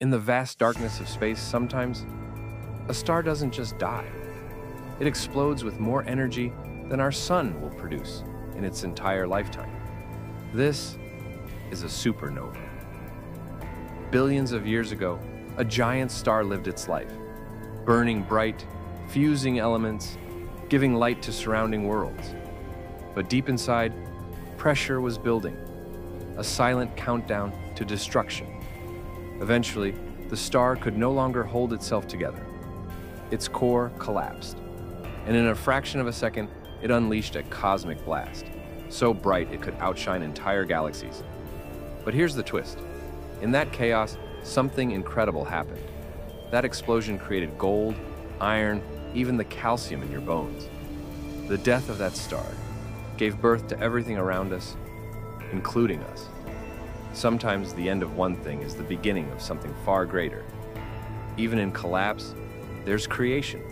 In the vast darkness of space, sometimes a star doesn't just die. It explodes with more energy than our sun will produce in its entire lifetime. This is a supernova. Billions of years ago, a giant star lived its life, burning bright, fusing elements, giving light to surrounding worlds. But deep inside, pressure was building, a silent countdown to destruction. Eventually, the star could no longer hold itself together. Its core collapsed, and in a fraction of a second, it unleashed a cosmic blast, so bright it could outshine entire galaxies. But here's the twist. In that chaos, something incredible happened. That explosion created gold, iron, even the calcium in your bones. The death of that star gave birth to everything around us, including us. Sometimes the end of one thing is the beginning of something far greater. Even in collapse, there's creation.